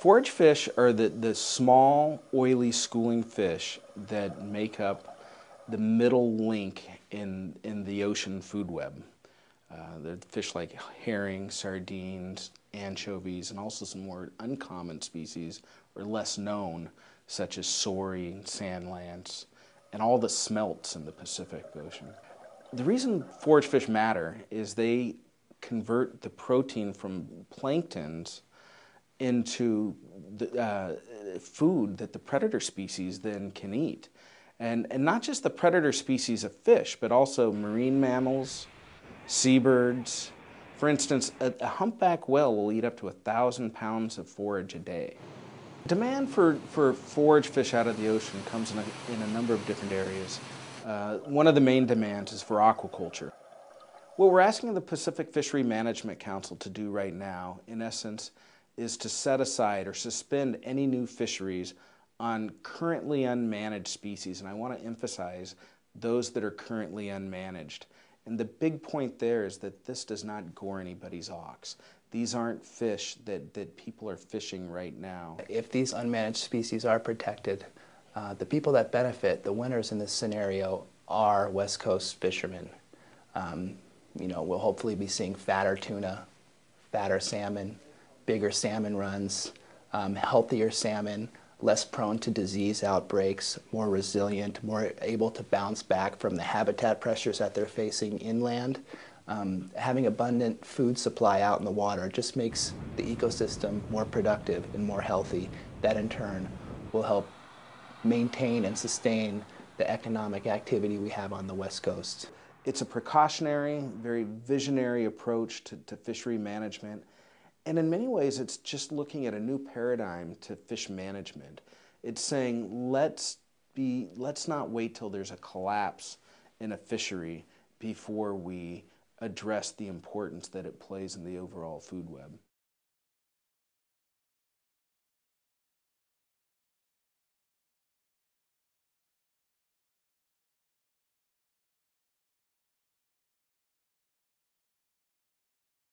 Forage fish are the, the small, oily, schooling fish that make up the middle link in, in the ocean food web. Uh, the fish like herring, sardines, anchovies, and also some more uncommon species or less known, such as saury, sand lance, and all the smelts in the Pacific Ocean. The reason forage fish matter is they convert the protein from planktons into the, uh, food that the predator species then can eat. And, and not just the predator species of fish, but also marine mammals, seabirds. For instance, a, a humpback whale will eat up to a thousand pounds of forage a day. Demand for, for forage fish out of the ocean comes in a, in a number of different areas. Uh, one of the main demands is for aquaculture. What we're asking the Pacific Fishery Management Council to do right now, in essence, is to set aside or suspend any new fisheries on currently unmanaged species. And I want to emphasize those that are currently unmanaged. And the big point there is that this does not gore anybody's ox. These aren't fish that, that people are fishing right now. If these unmanaged species are protected, uh, the people that benefit, the winners in this scenario, are West Coast fishermen. Um, you know, we'll hopefully be seeing fatter tuna, fatter salmon, bigger salmon runs, um, healthier salmon, less prone to disease outbreaks, more resilient, more able to bounce back from the habitat pressures that they're facing inland. Um, having abundant food supply out in the water just makes the ecosystem more productive and more healthy. That in turn will help maintain and sustain the economic activity we have on the West Coast. It's a precautionary, very visionary approach to, to fishery management. And in many ways, it's just looking at a new paradigm to fish management. It's saying, let's, be, let's not wait till there's a collapse in a fishery before we address the importance that it plays in the overall food web.